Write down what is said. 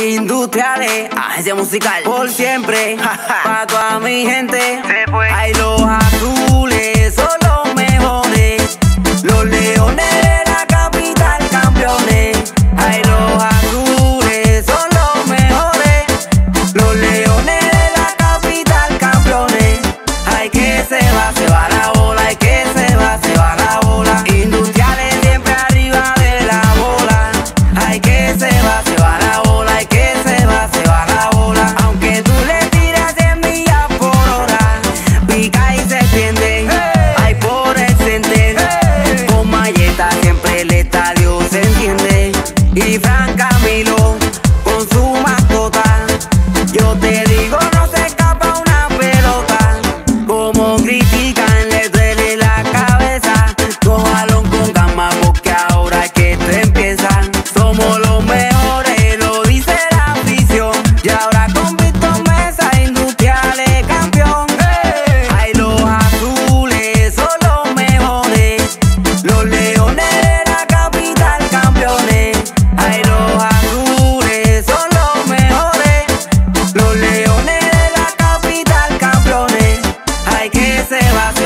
Industriales, agencia musical, por siempre, para toda mi gente, hay los azules, son los mejores, los leones. ¡Ele tal! say what.